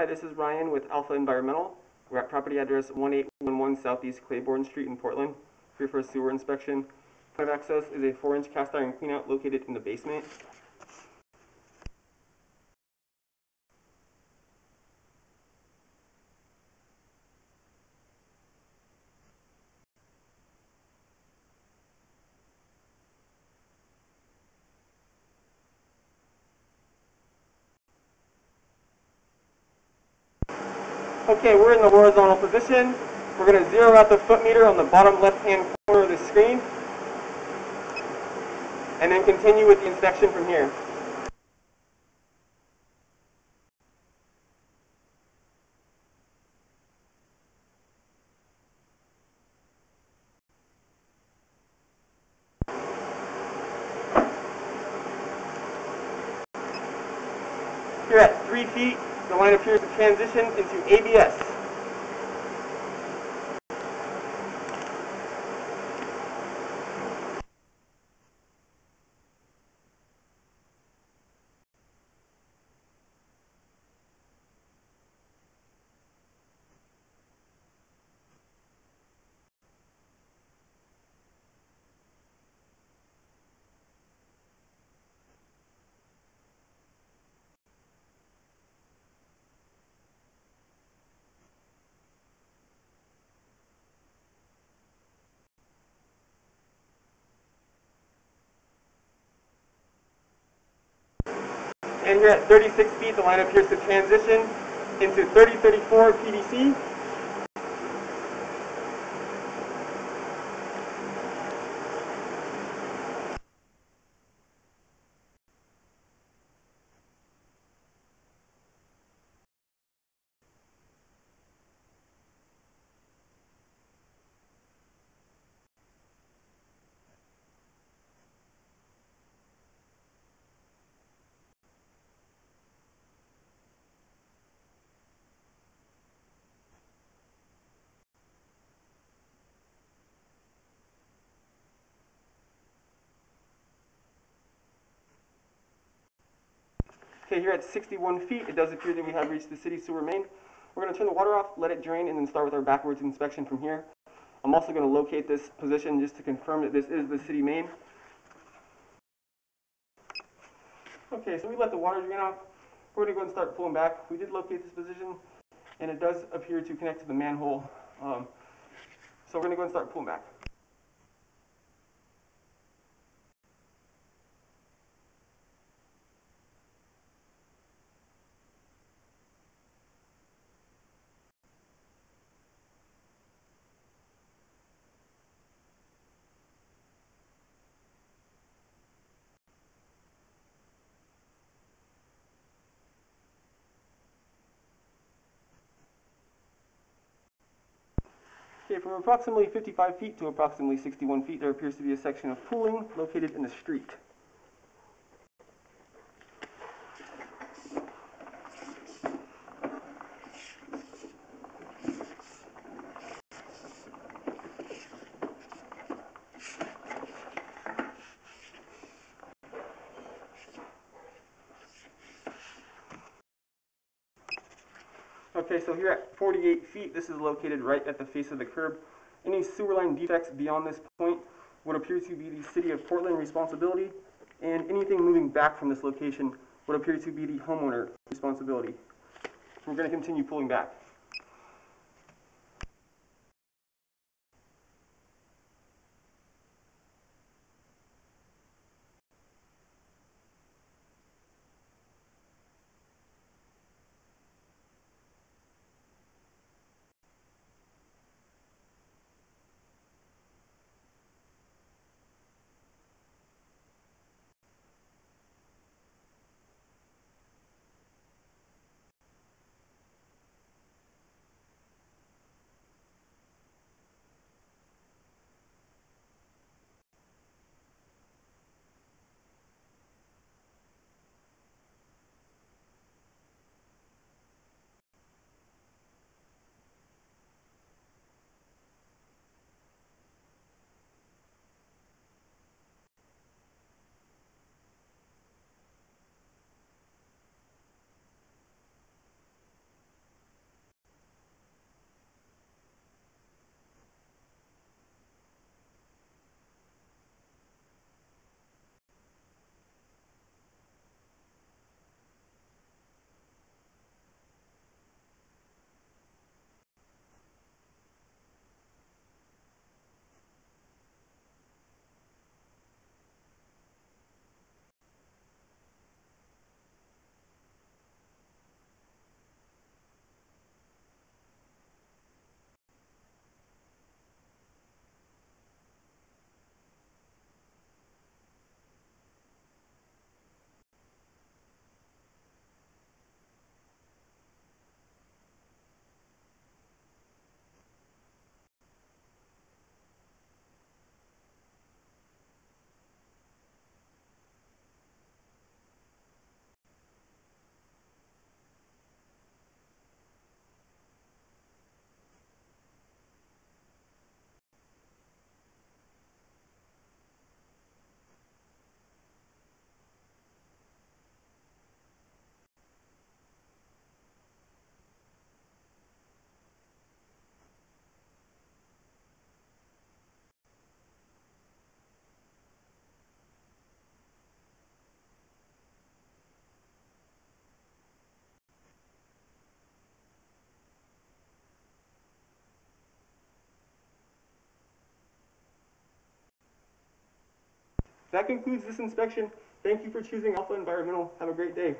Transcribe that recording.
Hi, this is Ryan with Alpha Environmental. We're at property address 1811 Southeast Claybourne Street in Portland. Here for a sewer inspection. Point of access is a 4-inch cast iron cleanout located in the basement. Okay, we're in the horizontal position. We're going to zero out the foot meter on the bottom left-hand corner of the screen. And then continue with the inspection from here. Here at 3 feet, the line appears to transition into ABS. And here at 36 feet, the line appears to transition into 3034 PVC. Okay, here at 61 feet, it does appear that we have reached the city sewer main. We're going to turn the water off, let it drain, and then start with our backwards inspection from here. I'm also going to locate this position just to confirm that this is the city main. Okay, so we let the water drain off. We're going to go and start pulling back. We did locate this position, and it does appear to connect to the manhole. Um, so we're going to go and start pulling back. From approximately 55 feet to approximately 61 feet, there appears to be a section of pooling located in the street. Okay, so here at 48 feet, this is located right at the face of the curb. Any sewer line defects beyond this point would appear to be the City of Portland responsibility, and anything moving back from this location would appear to be the homeowner responsibility. We're going to continue pulling back. That concludes this inspection. Thank you for choosing Alpha Environmental. Have a great day.